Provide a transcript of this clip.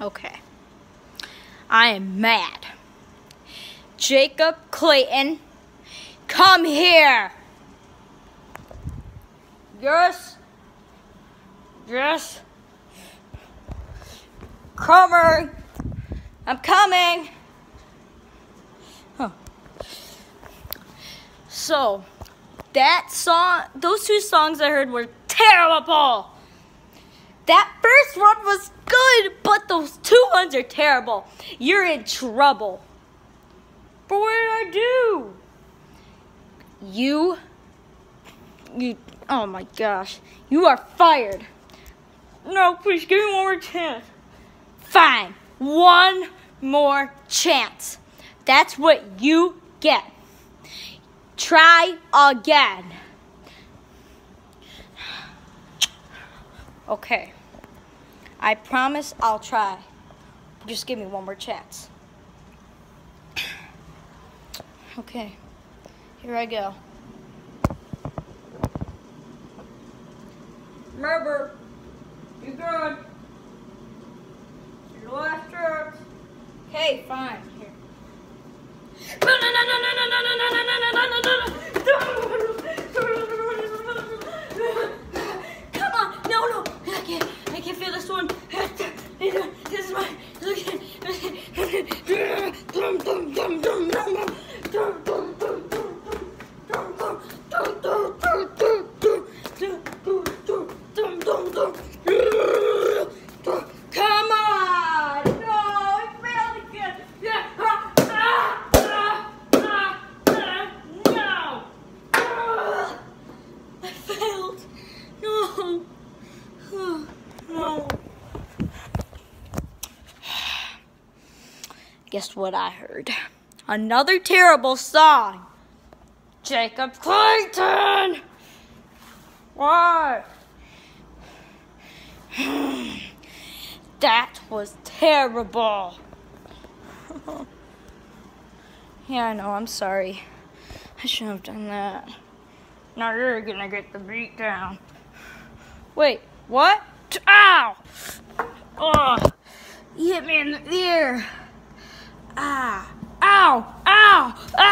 Okay. I am mad. Jacob Clayton, come here. Yes. Yes. Coming. I'm coming. Huh. So, that song, those two songs I heard were terrible. That first one was good, those two ones are terrible. You're in trouble. But what did I do? You, you, oh my gosh, you are fired. No, please give me one more chance. Fine, one more chance. That's what you get. Try again. Okay. I promise I'll try. Just give me one more chance. Okay. Here I go. Remember, you good. Your last chance. Okay, fine. Here. Come on. No, no. I can't feel this one. This is my. Guess what I heard? Another terrible song. Jacob Clayton! What? that was terrible. yeah, I know, I'm sorry. I shouldn't have done that. Now you're gonna get the beat down. Wait, what? Ow! Oh, you hit me in the ear. Ah, ow, ow, ow!